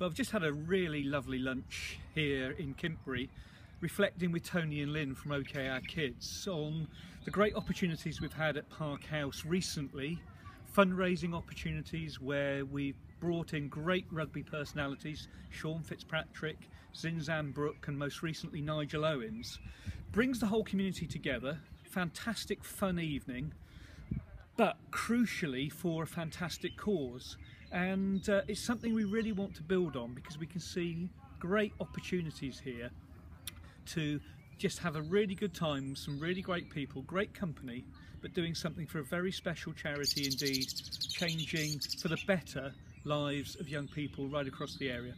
But I've just had a really lovely lunch here in Kintbury, reflecting with Tony and Lynn from OK Our Kids on the great opportunities we've had at Park House recently, fundraising opportunities where we've brought in great rugby personalities, Sean Fitzpatrick, Zinzan Brooke and most recently Nigel Owens. Brings the whole community together, fantastic fun evening, but crucially for a fantastic cause. And uh, it's something we really want to build on because we can see great opportunities here to just have a really good time, with some really great people, great company, but doing something for a very special charity indeed, changing for the better lives of young people right across the area.